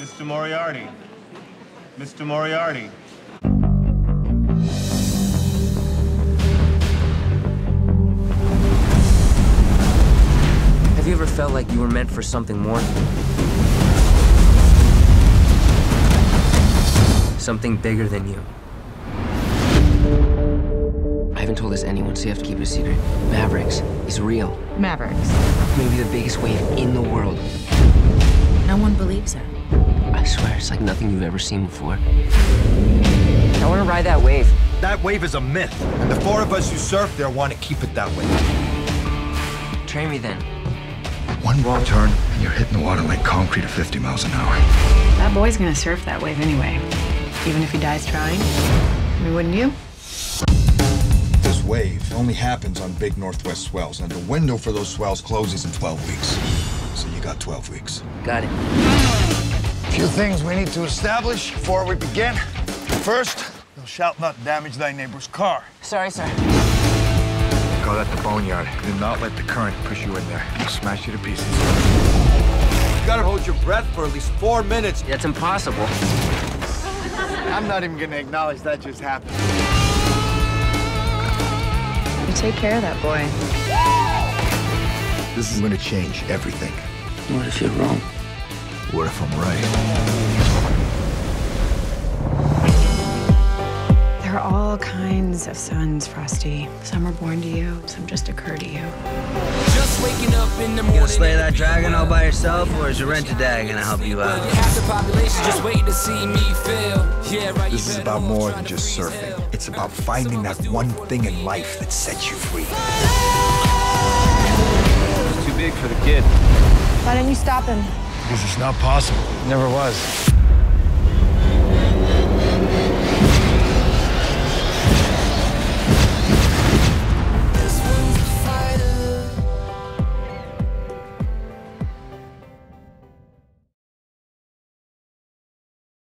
Mr. Moriarity. Mr. Moriarity. Have you ever felt like you were meant for something more? Something bigger than you. I haven't told this anyone, so you have to keep it a secret. Mavericks is real. Mavericks. Maybe the biggest wave in the world. No one believes it. I swear, it's like nothing you've ever seen before. I want to ride that wave. That wave is a myth, and the four of us who surf there want to keep it that way. Train me then. One wrong turn, and you're hitting the water like concrete at 50 miles an hour. That boy's gonna surf that wave anyway. Even if he dies trying. I mean, wouldn't you? This wave only happens on big northwest swells, and the window for those swells closes in 12 weeks. So you got 12 weeks. Got it. A few things we need to establish before we begin. First, Thou shalt not damage thy neighbor's car. Sorry, sir. call that the boneyard. Do not let the current push you in there. It'll smash you to pieces. You gotta hold your breath for at least four minutes. That's impossible. I'm not even gonna acknowledge that just happened. You take care of that boy. This is going to change everything. What if you're wrong? What if I'm right? There are all kinds of sons, Frosty. Some are born to you, some just occur to you. Just waking up in the You gonna slay that dragon all by yourself, or is your rent a dad gonna help you out? Half the population just waiting to see me fail. Yeah, right. This is about more than just surfing. It's about finding that one thing in life that sets you free. It's too big for the kid. Why didn't you stop him? Because it's not possible. Never was.